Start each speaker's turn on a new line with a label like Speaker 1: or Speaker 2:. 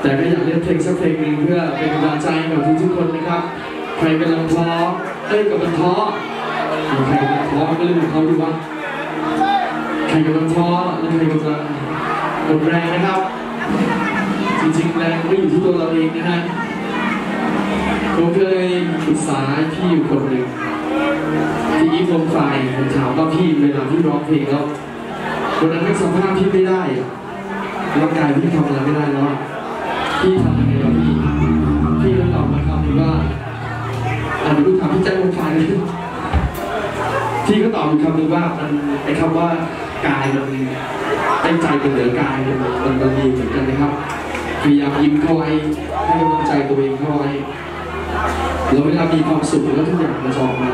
Speaker 1: แต่ก็อยากเล่นเพลงสักเพลงหนึ่งเพื่อเป็นกำลังใจกับทุกๆคนนะครับ ใครกำลังท้อเอ้ยกำลังท้อใครกำลังท้อก็เรื่องของเขาดีวะใครกำลังท้อและใครกำลังหมดแรงนะครับ จริงๆแรงไม่อยู่ที่ตัวเราเองนะฮะผมเคยปรึกษาพี่อยู่คนหนึ่งที่อีฟงไฟผมถามว่าพี่เวลาพี่ร้องเพลงแล้ววันนั้นให้สัมภาษณ์พี่ไม่ได้ร่างกายพี่ทำอะไรไม่ได้แล้ว อะพี่ทำยังไงวะพี่พี่ก็ตอบมาคำหนึงว่าอ่านรูปถามพี่แจ็ควงไฟเลยพี่ก็ตอบอีกคำหนึ่งว่ามันไอ้คำว่ากายมันไอ้ใจมันเหนือกายมันมันมันมีเหมือนกันนะครับพยายามยิ้มเข้าไว้ให้กำลังใจตัวเองเข้าไว้แล้วเวลามีความสุขแล้วทุกอย่างมันจะออกมา